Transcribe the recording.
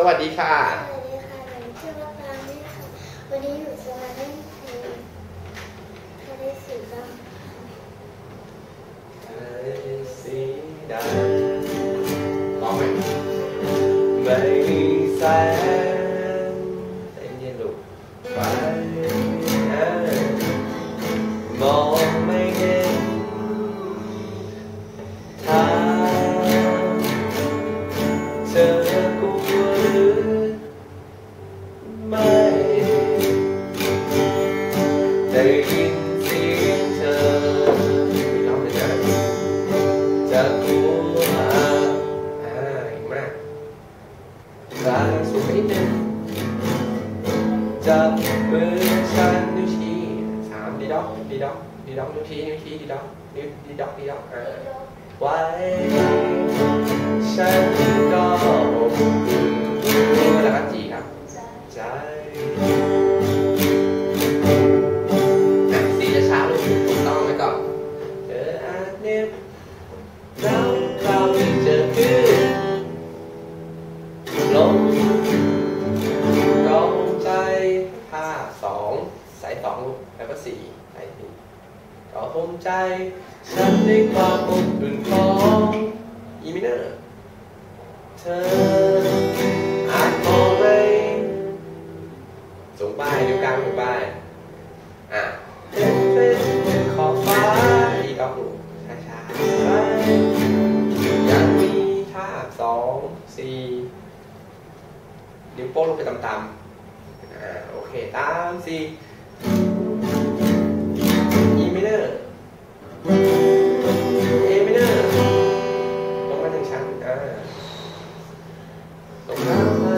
สวัสดีค่ะ สวัสดีค่ะหนูชื่อว่าปาเมศค่ะ วันนี้หนูจะมาเล่นเพลงทะเลสีดำทะเลสีดำร้องไหมไม่มีแสง ได้ยินเสียงเธอจะกลัวอ่าเก่งมากราสูงไปนิดนึงจับมือฉันนิ้วชี้สามดีด็อกดีด็อกดีด็อกนิ้วชี้นิ้วชี้ดีด็อกนิ้วดีด็อกดีด็อกอ่าไว้ฉัน องแล้วก็สี่สายสี่ก็คงใจ ฉันในความอบอุ่นของอีมิเนอร์เธออาจมองไม่สูงไปนิ้วกลางสูงไปอะเป็นเป็นขอบฟ้าอีกดอกหนูช้าๆไปยังมีท่าสองสี่นิ้วโป้งลงไปต่ำๆอ่าโอเคตามสี่ อีมิเนอร์เอมิเนอร์ลงมาถึงชั้นอ่าลงมาม